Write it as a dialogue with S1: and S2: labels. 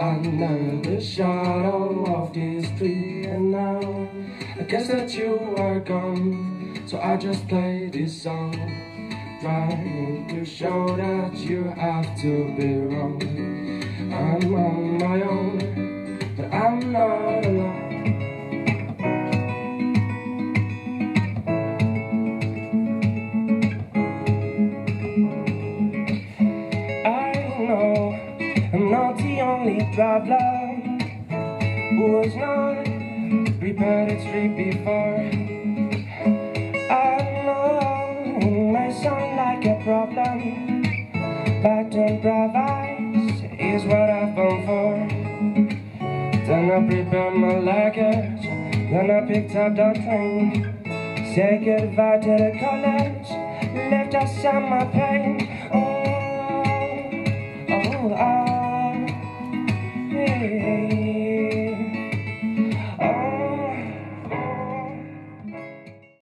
S1: Under the shadow of this tree And now I guess that you are gone. So I just play this song Trying to show that you have to be wrong. I'm only who was not prepared sleep before. I know may sound like a problem, but improvise is what I've come for. Then I prepared my luggage, then I picked up the train. Say goodbye to the college, left aside my pain. Hey.